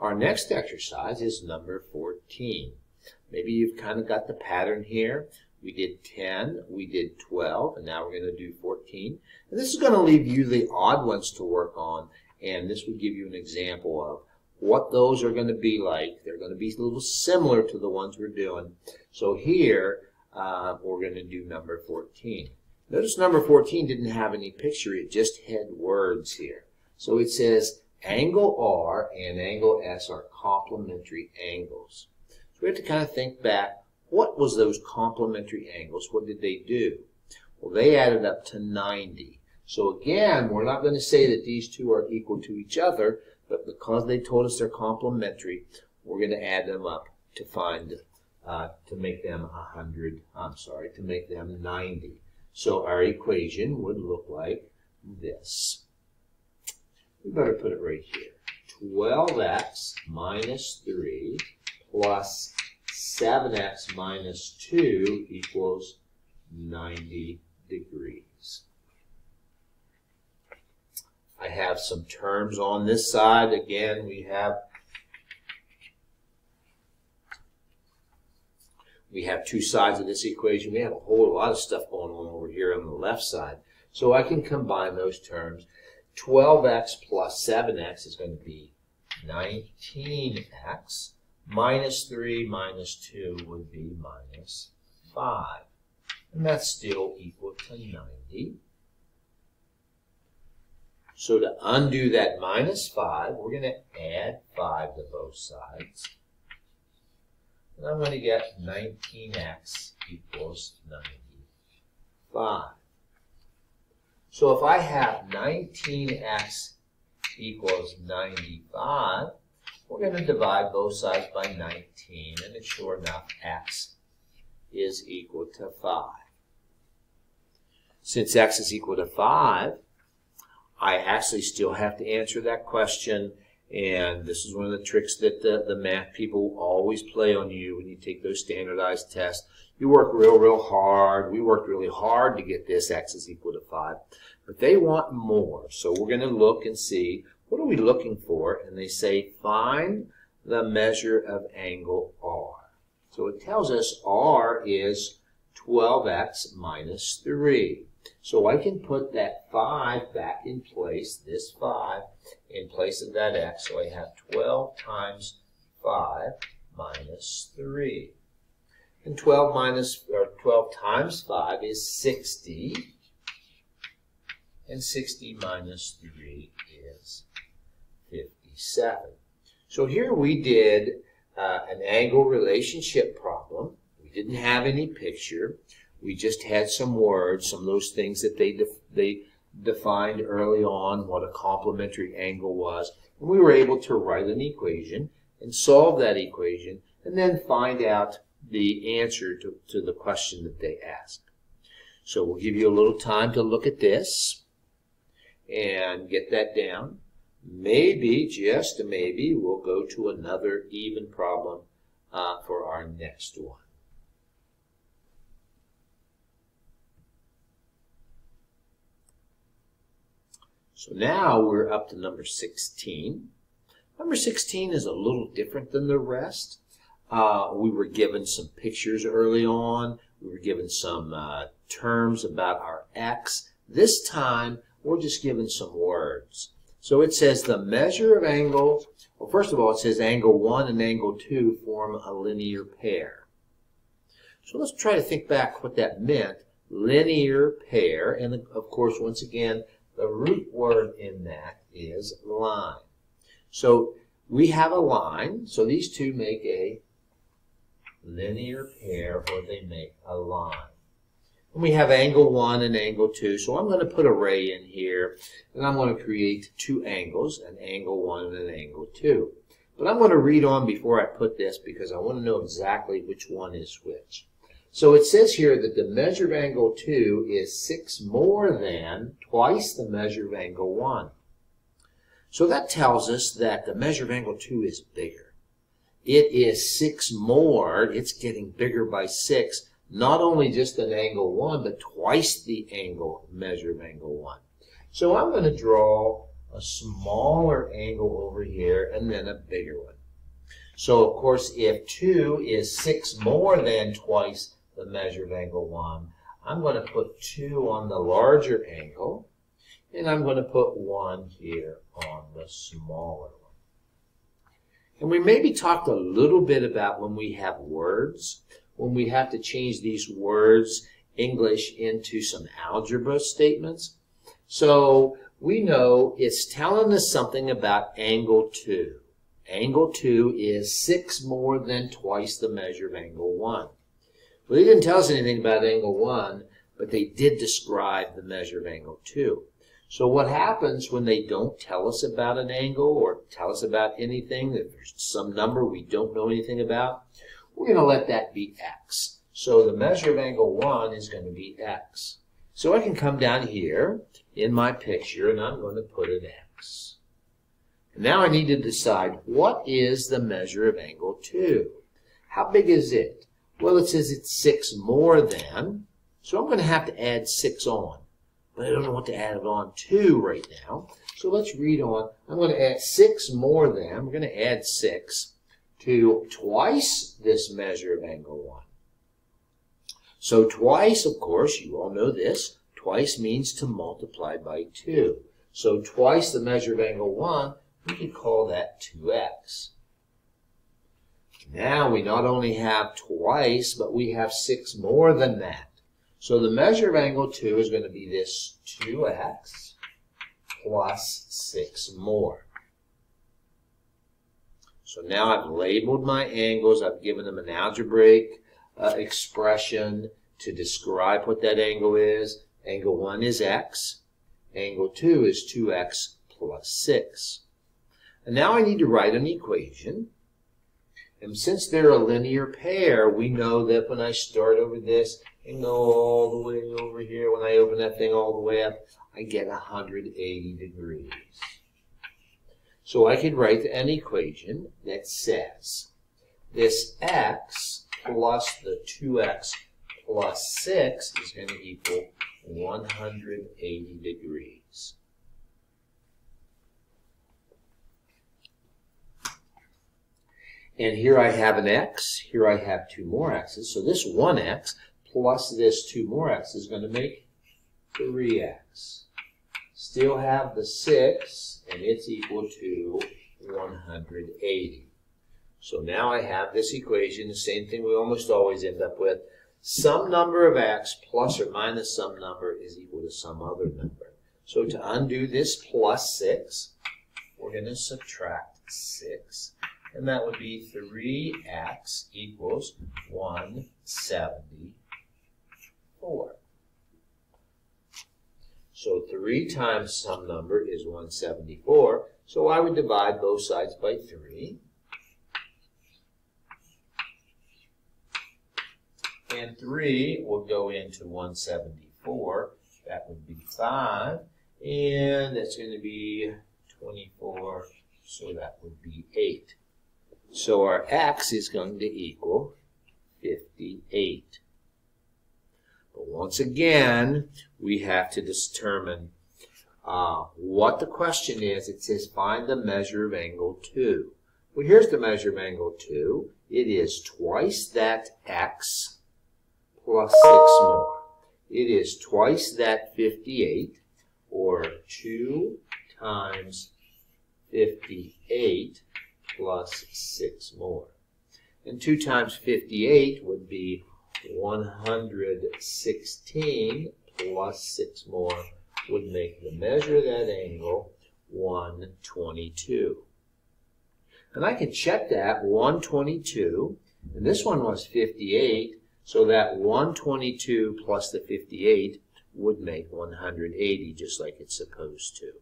Our next exercise is number 14. Maybe you've kind of got the pattern here. We did 10, we did 12, and now we're going to do 14. And this is going to leave you the odd ones to work on, and this would give you an example of what those are going to be like. They're going to be a little similar to the ones we're doing. So here, uh, we're going to do number 14. Notice number 14 didn't have any picture, it just had words here. So it says angle R and angle S are complementary angles. So we have to kind of think back, what was those complementary angles? What did they do? Well, they added up to 90. So again, we're not going to say that these two are equal to each other, but because they told us they're complementary, we're going to add them up to find, uh, to make them 100, I'm sorry, to make them 90. So our equation would look like this. We better put it right here. 12x minus 3 plus 7x minus 2 equals 90 degrees. I have some terms on this side. Again, we have we have two sides of this equation. We have a whole lot of stuff going on over here on the left side. So I can combine those terms. 12x plus 7x is going to be 19x. Minus 3 minus 2 would be minus 5. And that's still equal to 90. So to undo that minus 5, we're going to add 5 to both sides. And I'm going to get 19x equals 95. So if I have 19x equals 95, we're going to divide both sides by 19, and it's sure enough, x is equal to 5. Since x is equal to 5, I actually still have to answer that question. And this is one of the tricks that the, the math people always play on you when you take those standardized tests. You work real, real hard. We worked really hard to get this x is equal to 5. But they want more. So we're going to look and see, what are we looking for? And they say, find the measure of angle R. So it tells us R is 12x minus 3. So I can put that 5 back in place, this 5, in place of that x. So I have 12 times 5 minus 3. And 12 minus, or 12 times 5 is 60. And 60 minus 3 is 57. So here we did uh, an angle relationship problem. We didn't have any picture. We just had some words, some of those things that they, def they defined early on what a complementary angle was. And we were able to write an equation and solve that equation and then find out the answer to, to the question that they asked. So we'll give you a little time to look at this and get that down. Maybe, just maybe, we'll go to another even problem uh, for our next one. So now we're up to number 16. Number 16 is a little different than the rest. Uh, we were given some pictures early on. We were given some uh, terms about our x. This time, we're just given some words. So it says the measure of angle, well, first of all, it says angle 1 and angle 2 form a linear pair. So let's try to think back what that meant. Linear pair, and of course, once again, the root word in that is line. So we have a line, so these two make a linear pair or they make a line. And we have angle 1 and angle 2, so I'm going to put a ray in here, and I'm going to create two angles, an angle 1 and an angle 2. But I'm going to read on before I put this because I want to know exactly which one is which. So it says here that the measure of angle 2 is 6 more than twice the measure of angle 1. So that tells us that the measure of angle 2 is bigger. It is 6 more, it's getting bigger by 6, not only just an angle 1, but twice the angle measure of angle 1. So I'm going to draw a smaller angle over here, and then a bigger one. So, of course, if 2 is 6 more than twice the measure of angle 1, I'm going to put 2 on the larger angle, and I'm going to put 1 here on the smaller one. And we maybe talked a little bit about when we have words, when we have to change these words, English, into some algebra statements. So we know it's telling us something about angle 2. Angle 2 is 6 more than twice the measure of angle 1. Well, they didn't tell us anything about angle 1, but they did describe the measure of angle 2. So what happens when they don't tell us about an angle or tell us about anything, that there's some number we don't know anything about, we're going to let that be x. So the measure of angle 1 is going to be x. So I can come down here in my picture and I'm going to put an x. Now I need to decide what is the measure of angle 2. How big is it? Well, it says it's 6 more than, so I'm going to have to add 6 on. But I don't know what to add it on to right now. So let's read on. I'm going to add 6 more than. I'm going to add 6 to twice this measure of angle 1. So twice, of course, you all know this. Twice means to multiply by 2. So twice the measure of angle 1, we could call that 2x. Now we not only have twice, but we have 6 more than that. So the measure of angle 2 is going to be this 2x plus 6 more. So now I've labeled my angles. I've given them an algebraic uh, expression to describe what that angle is. Angle 1 is x. Angle 2 is 2x plus 6. And now I need to write an equation and since they're a linear pair, we know that when I start over this and go all the way over here, when I open that thing all the way up, I get 180 degrees. So I can write an equation that says this x plus the 2x plus 6 is going to equal 180 degrees. And here I have an x, here I have two more x's. So this 1x plus this two more x is going to make 3x. Still have the 6, and it's equal to 180. So now I have this equation, the same thing we almost always end up with. Some number of x plus or minus some number is equal to some other number. So to undo this plus 6, we're going to subtract 6 and that would be 3x equals 174. So 3 times some number is 174, so I would divide both sides by 3. And 3 will go into 174. That would be 5. And that's going to be 24, so that would be 8. So our x is going to equal 58. But once again, we have to determine uh, what the question is. It says find the measure of angle 2. Well, here's the measure of angle 2. It is twice that x plus 6 more. It is twice that 58, or 2 times 58 plus 6 more. And 2 times 58 would be 116 plus 6 more would make the measure of that angle 122. And I can check that 122, and this one was 58, so that 122 plus the 58 would make 180 just like it's supposed to.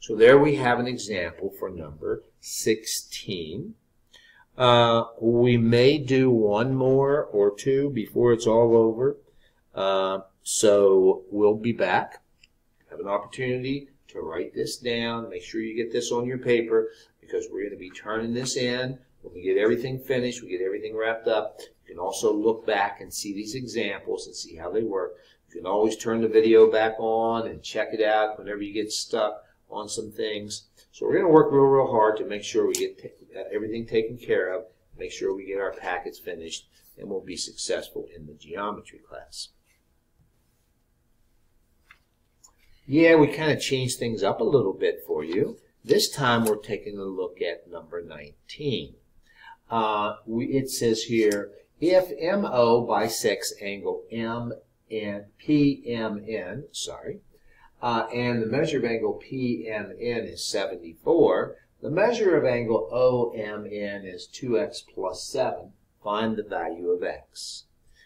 So there we have an example for number 16. Uh, we may do one more or two before it's all over. Uh, so we'll be back. Have an opportunity to write this down. Make sure you get this on your paper because we're going to be turning this in. When we get everything finished, we get everything wrapped up. You can also look back and see these examples and see how they work. You can always turn the video back on and check it out whenever you get stuck on some things. So we're going to work real, real hard to make sure we get uh, everything taken care of, make sure we get our packets finished, and we'll be successful in the geometry class. Yeah, we kind of changed things up a little bit for you. This time we're taking a look at number 19. Uh, we, it says here, if MO bisects angle M and PMN, sorry, uh, and the measure of angle PMN is 74, the measure of angle OMN is 2x plus 7. Find the value of x.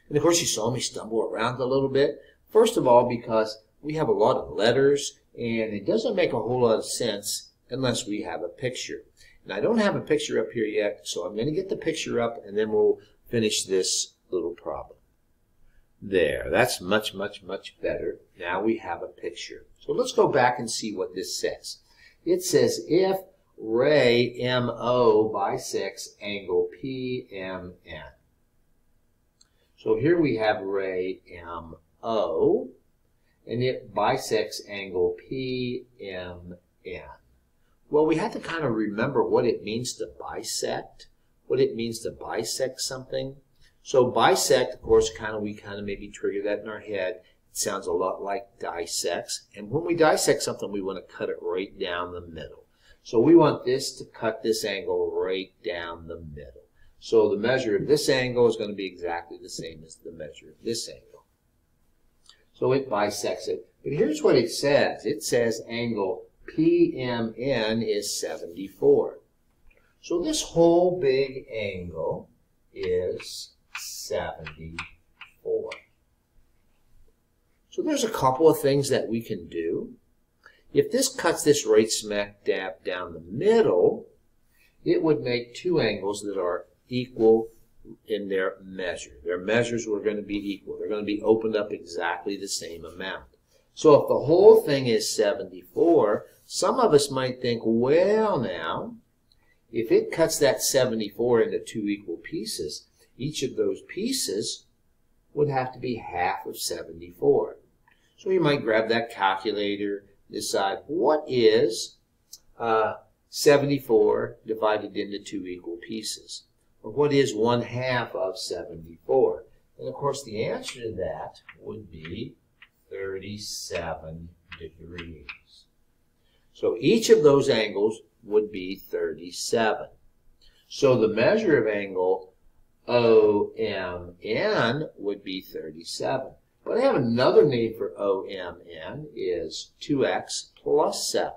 And of course you saw me stumble around a little bit. First of all, because we have a lot of letters, and it doesn't make a whole lot of sense unless we have a picture. And I don't have a picture up here yet, so I'm going to get the picture up, and then we'll finish this little problem. There, that's much, much, much better. Now we have a picture. So let's go back and see what this says. It says if ray MO bisects angle PMN. So here we have ray MO, and it bisects angle PMN. Well, we have to kind of remember what it means to bisect, what it means to bisect something. So bisect, of course, kind of we kind of maybe trigger that in our head. It sounds a lot like dissects. And when we dissect something, we want to cut it right down the middle. So we want this to cut this angle right down the middle. So the measure of this angle is going to be exactly the same as the measure of this angle. So it bisects it. But here's what it says. It says angle PMN is 74. So this whole big angle is 74. So there's a couple of things that we can do. If this cuts this right smack dab down the middle, it would make two angles that are equal in their measure. Their measures were going to be equal. They're going to be opened up exactly the same amount. So if the whole thing is 74, some of us might think, well now, if it cuts that 74 into two equal pieces, each of those pieces would have to be half of 74. So you might grab that calculator, decide what is uh, 74 divided into two equal pieces? Or what is one half of 74? And of course the answer to that would be 37 degrees. So each of those angles would be 37. So the measure of angle OMN would be 37. But I have another name for OMN is 2x plus 7.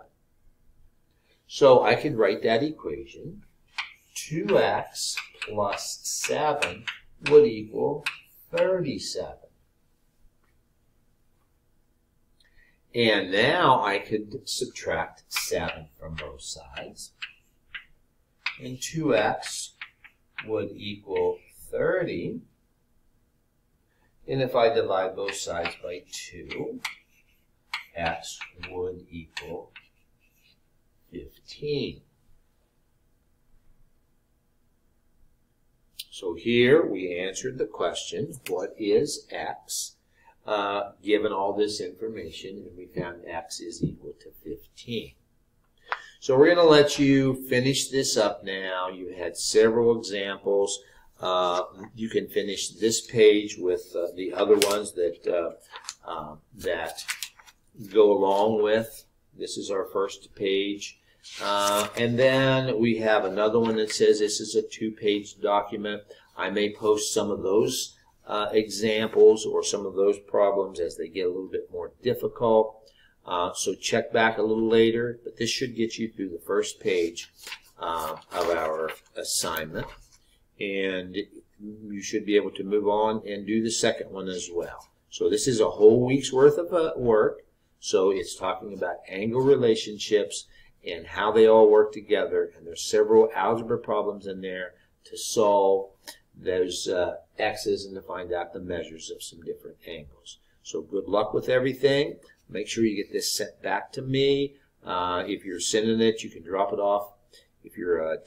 So I can write that equation. 2x plus 7 would equal 37. And now I could subtract 7 from both sides. And 2x would equal 30. And if I divide both sides by 2, x would equal 15. So here we answered the question, what is x? uh, given all this information, and we found x is equal to 15. So we're going to let you finish this up now. You had several examples. Uh, you can finish this page with uh, the other ones that uh, uh, that go along with. This is our first page. Uh, and then we have another one that says this is a two-page document. I may post some of those uh, examples or some of those problems as they get a little bit more difficult. Uh, so check back a little later, but this should get you through the first page of our assignment. And you should be able to move on and do the second one as well. So this is a whole week's worth of uh, work. So it's talking about angle relationships and how they all work together. And there's several algebra problems in there to solve those uh, x's and to find out the measures of some different angles. So good luck with everything. Make sure you get this sent back to me. Uh, if you're sending it, you can drop it off. If you're uh,